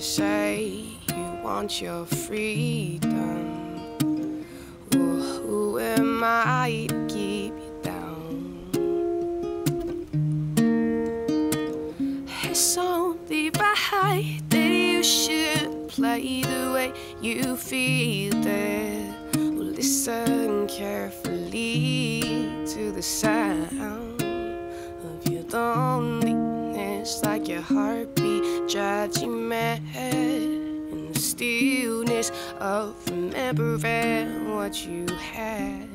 you say you want your freedom, well, who am I to keep you down? It's only right that you should play the way you feel there. Well, listen carefully to the sound of your loneliness, like your heartbeat drives you mad. In the stillness of remembering what you had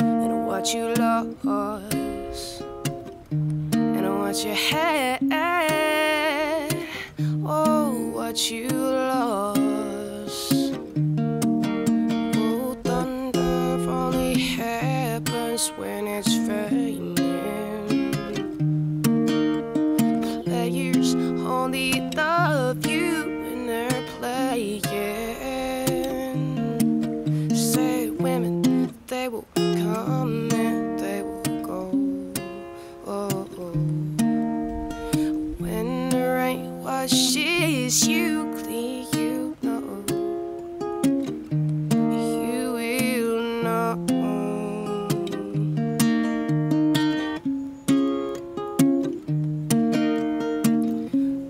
and what you lost and what you had. Oh, what you lost. Oh, thunder only happens when it's raining. Come and they will go. Oh, oh. When the rain washes you clean, you know. You will know.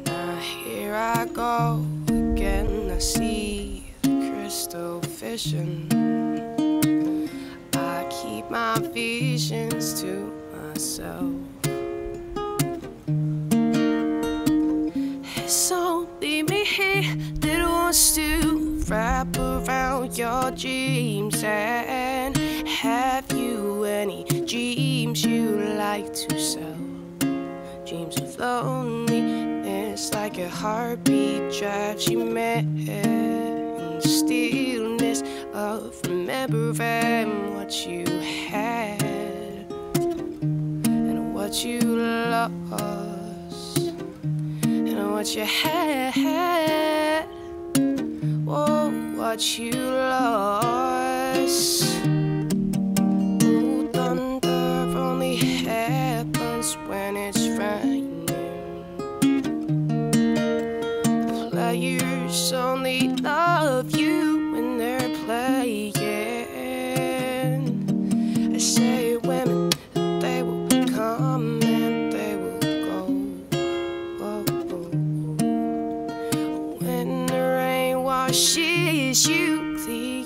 Now here I go again. I see the crystal vision. Keep my visions to myself. It's only me that wants to wrap around your dreams and have you any dreams you like to sell. Dreams of loneliness, like a heartbeat drives you mad. And stillness of remembering what you had and what you lost and what you had. Oh, what you lost. Oh, thunder only happens when it's raining. Players only love she is you, please.